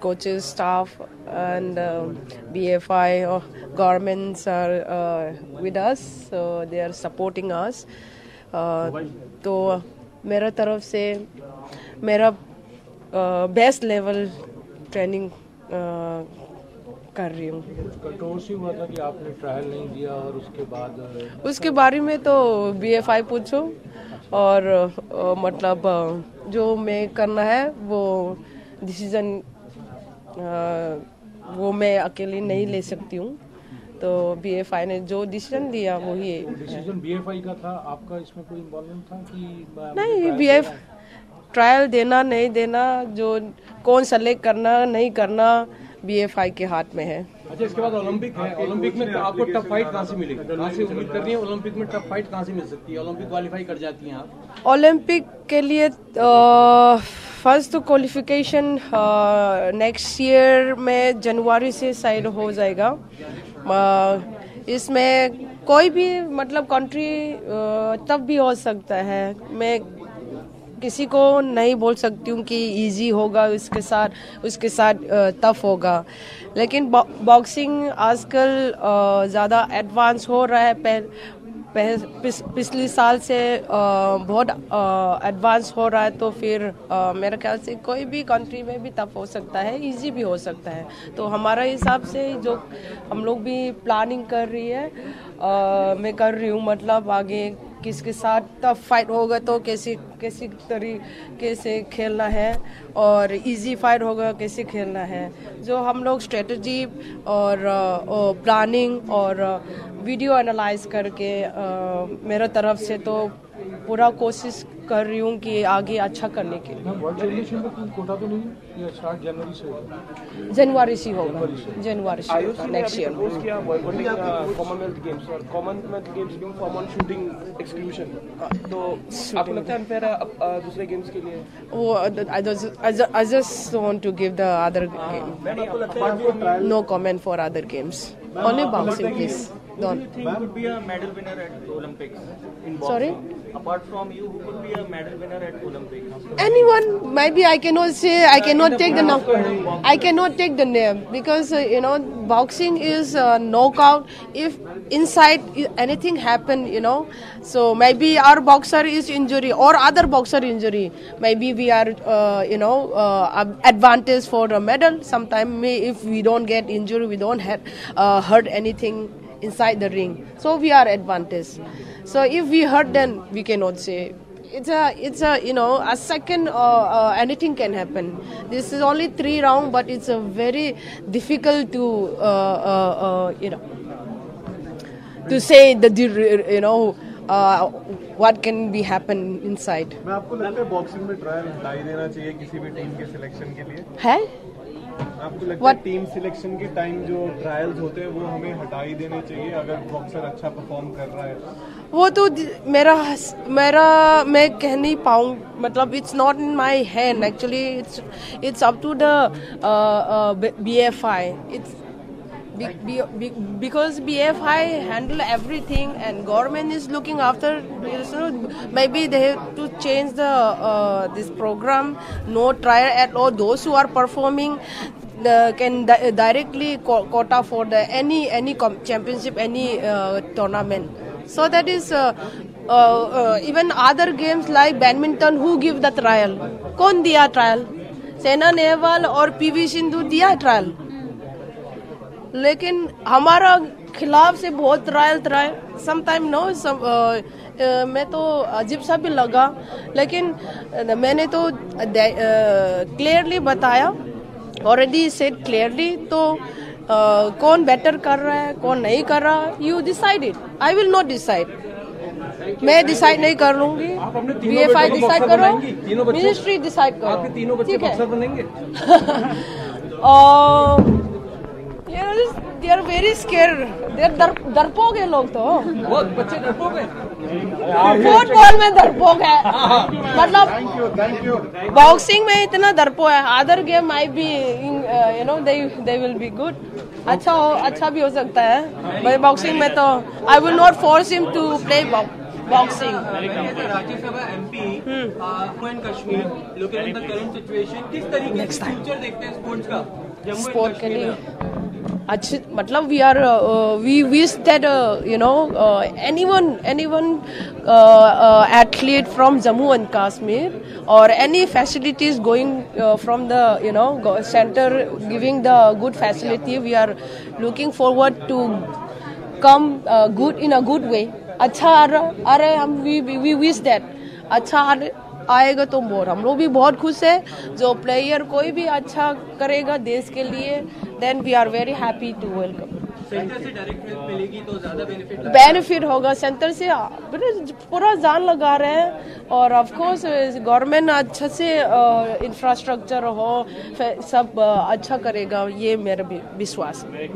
coaches, staff, and um, BFI or governments are uh, with us, so they are supporting us. Uh, तो मेरा तरफ़ से मेरा best level training कर रही हूँ हुआ था कि आपने ट्रायल नहीं दिया और उसके बाद उसके बारे में तो बी एफ़ आई पूछो और मतलब जो मैं करना है वो डिसीज़न वो मैं अकेली नहीं ले सकती हूँ। तो बी एफ़ आई ने जो डिसीज़न दिया वही है डिसीज़न बीएफआई का था? आपका इसमें कोई इन्वॉल्वमेंट था कि नहीं बी एफ़ ट्रायल देना नहीं देना जो कौन सेलेक्ट करना नहीं करना बी एफ़ आई के हाथ में है। अच्छा इसके बाद ओलंपिक है। ओलंपिक में आपको टफ फाइट कहाँ से मिलेगी? कहाँ से उम्मीद कर रही है? ओलंपिक में टफ फाइट कहाँ से मिल सकती है? ओलंपिक क्वालिफाई कर जाती हैं आप? ओलंपिक के लिए फ़र्स्ट क्वालिफिकेशन नेक्स्ट ईयर में जनवरी से साइड हो जाएगा। इसमें कोई भी मतलब कंट्री तब भी हो सकता है। मैं किसी को नहीं बोल सकती हूँ कि इजी होगा उसके साथ उसके साथ टफ होगा। लेकिन बॉक्सिंग आजकल ज़्यादा एडवांस हो रहा है पिस, पिछले साल से बहुत एडवांस हो रहा है तो फिर मेरे ख्याल से कोई भी कंट्री में भी टफ हो सकता है इजी भी हो सकता है। तो हमारा हिसाब से जो हम लोग भी प्लानिंग कर रही है आ, मैं कर रही हूँ मतलब आगे किसके साथ टफ फाइट होगा तो कैसे, कैसी तरी, कैसे खेलना है और इजी फाइट होगा, कैसे खेलना है। जो हम लोग स्ट्रेटजी और प्लानिंग और वीडियो एनालाइज करके मेरा तरफ़ से तो पूरा कोशिश कर रही हूँ कि आगे अच्छा करने के लिए। तो नहीं? ये स्टार्ट जनवरी से होगा? जनवरी से होगा। जनवरी से। आयुष ने next year games games exclusion तो आपको लगता है अनफेयर है दूसरे गेम्स के लिए? वो I just I just I just want to give the other game. No comment for other games. Only. Don't. think could be a medal winner at Olympics in boxing? Sorry. Apart from you, who could be a medal winner at Olympics? Anyone? Maybe I cannot say. I cannot take the name. I cannot take the name because uh, you know boxing is uh, knockout. If inside anything happen, you know, so maybe our boxer is injury or other boxer injury. Maybe we are uh, you know uh, advantage for the medal. Sometime if we don't get injury, we don't have, uh, hurt anything inside the ring. So we are advantage. So if we hurt, then we cannot say it's a it's a you know a second uh, uh, anything can happen this is only three round but it's a very difficult to uh, uh, uh, you know to say the dir- you know uh, what can be happen inside मैं आपको लगता है boxing में trial हटा ही देना चाहिए किसी भी टीम के सिलेक्शन के लिए है आपको लगता है टीम सिलेक्शन के टाइम जो ट्रायल्स होते हैं वो हमें हटा ही देने चाहिए अगर बॉक्सर अच्छा परफॉर्म कर रहा है? वो तो मेरा मेरा मैं कह नहीं पाऊँ। मतलब it's not in my hand actually it's it's up to the B F I it's because BFI handle everything and government is looking after so maybe they have to change the uh, this program no trial at all those who are performing the, can di- directly co- quota for the any any championship any uh, tournament so that is uh, uh, uh, even other games like badminton who give the trial कौन दिया trial सेना नेहवाल और PV Sindhu दिया trial लेकिन हमारा खिलाफ से बहुत trial trial sometime no some मैं तो अजीब सा भी लगा। लेकिन मैंने तो क्लियरली बताया। ऑलरेडी सेड क्लियरली तो अ, कौन बेटर कर रहा है कौन नहीं कर रहा you decide it I will not decide मैं डिसाइड नहीं कर लूँगी। बी एफ़ आई डिसाइड करो। मिनिस्ट्री डिसाइड करो। तीनों बच्चे ठीक है? और they are very scare they are डरपोक है लोग तो बच्चे डरपोक हैं। फुटबॉल में डरपोक है. मतलब बॉक्सिंग में इतना डरपो है. Other game I be you know they they will be good अच्छा हो अच्छा भी हो सकता है. बट बॉक्सिंग में तो I will not force him to play boxing Rajya Sabha MP Jammu and Kashmir. Looking at the current situation किस तरीके से फ्यूचर देखते हैं स्पोर्ट्स का? स्पोर्ट के लिए? अच्छे मतलब we are we wish that you know any one any one athlete from Jammu and Kashmir और any facilities going from the you know centre giving the good facility we are looking forward to come good in a good way अच्छा आ रहा अरे हम we wish that अच्छा आ आएगा तो बहुत हम लोग भी बहुत खुश है, जो प्लेयर कोई भी अच्छा करेगा देश के लिए then we are very happy to welcome centre से डायरेक्ट हेल्प मिलेगी तो ज़्यादा बेनिफिट बेनिफिट होगा सेंटर से पूरा जान लगा रहे हैं। और ऑफकोर्स गवर्नमेंट अच्छे से इंफ्रास्ट्रक्चर हो सब अच्छा करेगा ये मेरा विश्वास है।